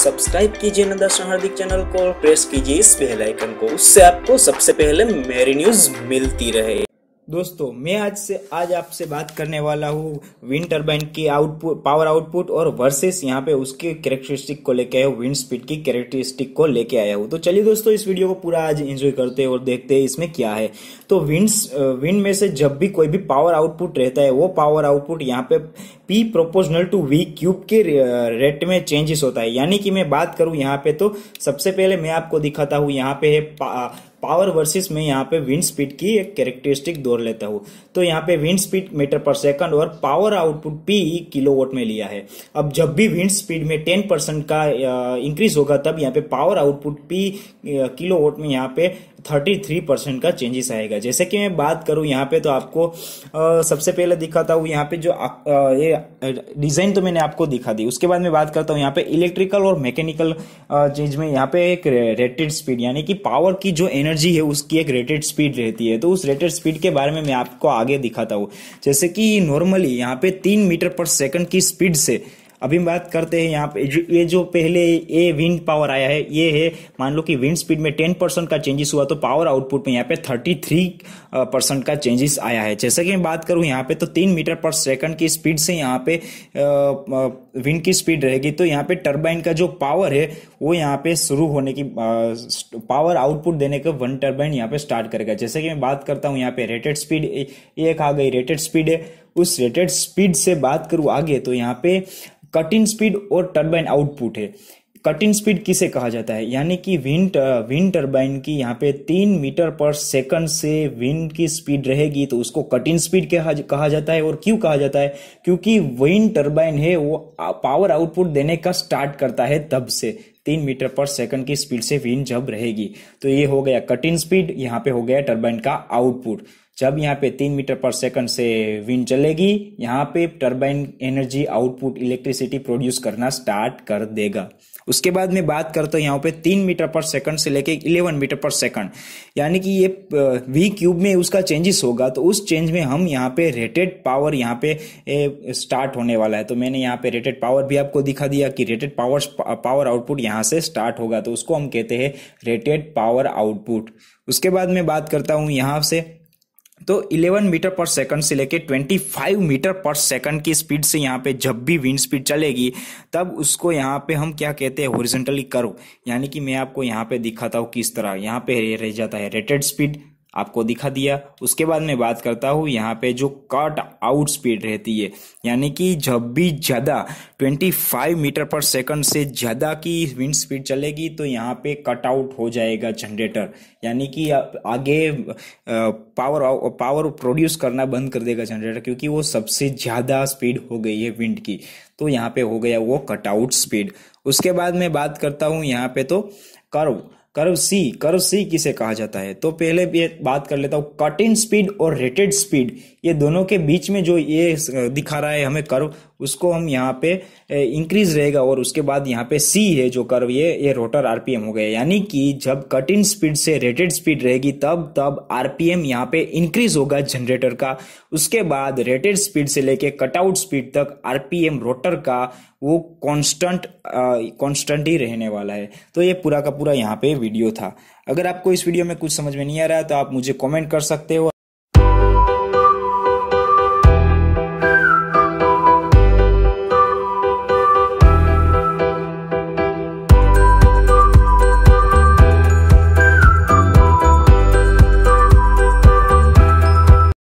Subscribe कीजिए नंदर्शन हार्दिक channel को और प्रेस कीजिए इस बेल आइकन को। उससे आपको सबसे पहले मेरी न्यूज़ मिलती रहे। दोस्तों, मैं आज से, आज आपसे बात करने वाला हूँ विंड टर्बाइन की आउटपुट पावर आउटपुट और वर्सेस यहाँ पे उसके कैरेक्टरिस्टिक को लेके आया हूँ विंड स्पीड की कैरेक्टरिस्टिक को लेके आया हूँ। तो चलिए दोस्तों, इस वीडियो को पूरा आज एंजॉय करते हैं और देखते हैं इसमें क्या है। तो विंड विंड में से जब भी कोई भी पावर आउटपुट रहता है, वो पावर आउटपुट यहाँ पे P proportional to V cube के रेट में चेंजेस होता है। यानी कि मैं बात करूँ यहाँ पे तो सबसे पहले मैं आपको दिखाता हूँ, यहाँ पे है पावर वर्सेस में यहाँ पे विंड स्पीड की एक कैरेक्टरिस्टिक दौर लेता हूँ। तो यहाँ पे wind speed meter per second और पावर आउटपुट पी किलोवाट में लिया है। अब जब भी विंड स्पीड में टेन परसेंट का इंक्रीज होगा तब यहाँ पे पावर आउटपुट पी किलोवाट में यहाँ पे थर्टी थ्री परसेंट का चेंजेस आएगा। जैसे कि मैं बात करूँ यहाँ पे तो आपको आ, सबसे पहले दिखाता हूँ यहाँ पे जो आ, ये डिज़ाइन तो मैंने आपको दिखा दी। उसके बाद मैं बात करता हूँ यहाँ पे इलेक्ट्रिकल और मैकेनिकल चीज़ में। यहाँ पे एक रेटेड स्पीड यानी कि पावर की जो एनर्जी है, उसकी एक रेटेड स्पीड रहती है। तो उस रेटेड स्पीड के बारे में मैं आपको आगे दिखाता हूँ। जैसे कि नॉर्मली यहाँ पे तीन मीटर पर सेकंड की स्पीड से अभी हम बात करते हैं यहाँ पे ये जो पहले ये विंड पावर आया है, ये है, मान लो कि विंड स्पीड में टेन परसेंट का चेंजेस हुआ तो पावर आउटपुट में यहाँ पे थर्टी थ्री परसेंट का चेंजेस आया है। जैसे कि मैं बात करूँ, यहाँ पे तो तीन मीटर पर सेकंड की स्पीड से यहाँ पे विंड की स्पीड रहेगी तो यहाँ पे टर्बाइन का जो पावर है, वो यहाँ पे शुरू होने की पावर आउटपुट देने का वन टर्बाइन यहाँ पे स्टार्ट करेगा। जैसे कि मैं बात करता हूँ, यहाँ पे रेटेड स्पीड एक आ गई रेटेड स्पीड है। उस रेटेड स्पीड से बात करूँ आगे तो यहाँ पे कट इन स्पीड और टर्बाइन आउटपुट है। कट इन स्पीड किसे कहा जाता है? यानी कि विंड विंड टर्बाइन की यहाँ पे तीन मीटर पर सेकंड से विंड की स्पीड रहेगी तो उसको कट इन स्पीड कहा जाता है और क्यों कहा जाता है? क्योंकि विंड टर्बाइन है, वो पावर आउटपुट देने का स्टार्ट करता है तब से, तीन मीटर पर सेकंड की स्पीड से विंड जब रहेगी। तो ये हो गया कट इन स्पीड, यहाँ पे हो गया टर्बाइन का आउटपुट। जब यहाँ पे तीन मीटर पर सेकंड से विंड चलेगी, यहाँ पे turbine energy output electricity produce करना स्टार्ट कर देगा। उसके बाद में बात करता हूँ यहाँ पे तीन मीटर पर सेकंड से लेके इलेवन मीटर पर सेकंड। यानी कि ये वी क्यूब में उसका चेंजेस होगा तो उस चेंज में हम यहाँ पे रेटेड पावर यहाँ पे स्टार्ट होने वाला है। तो मैंने यहाँ पे रेटेड पावर भी आपको दिखा दिया कि रेटेड पावर पावर आउटपुट यहाँ से स्टार्ट होगा तो उसको हम कहते हैं रेटेड पावर आउटपुट उसके बाद में बात करता हूँ यहाँ से तो 11 मीटर पर सेकंड से लेके 25 मीटर पर सेकंड की स्पीड से यहाँ पे जब भी विंड स्पीड चलेगी, तब उसको यहाँ पे हम क्या कहते हैं होरिजेंटली करो यानी कि मैं आपको यहाँ पे दिखाता हूँ किस तरह, यहाँ पे रह जाता है रेटेड स्पीड आपको दिखा दिया। उसके बाद मैं बात करता हूँ यहाँ पे जो कट आउट स्पीड रहती है। यानी कि जब भी ज़्यादा 25 मीटर पर सेकंड से ज़्यादा की विंड स्पीड चलेगी तो यहाँ पे कट आउट हो जाएगा जनरेटर यानी कि आगे पावर पावर प्रोड्यूस करना बंद कर देगा जनरेटर क्योंकि वो सबसे ज़्यादा स्पीड हो गई है विंड की। तो यहाँ पे हो गया वो कट आउट स्पीड उसके बाद मैं बात करता हूँ यहाँ पे तो curve curve C curve C किसे कहा जाता है? तो पहले ये बात कर लेता हूँ कट इन स्पीड और रेटेड स्पीड ये दोनों के बीच में जो ये दिखा रहा है हमें कर्व उसको हम यहाँ पे इंक्रीज रहेगा और उसके बाद यहाँ पे सी है जो कर्व ये ये रोटर आरपीएम हो गया। यानी कि जब कट इन स्पीड से रेटेड स्पीड रहेगी, तब तब आरपीएम यहाँ पे इंक्रीज होगा जनरेटर का। उसके बाद रेटेड स्पीड से लेके कटआउट स्पीड तक आरपीएम रोटर का वो कांस्टेंट कांस्टेंट ही रहने वाला है। तो ये पूरा का पूरा यहाँ पे वीडियो था। अगर आपको इस वीडियो में कुछ समझ में नहीं आ रहा है तो आप मुझे कमेंट कर सकते हो।